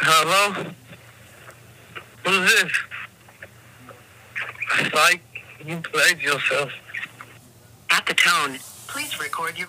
Hello? Who's this? Psych, you played yourself. At the tone, please record your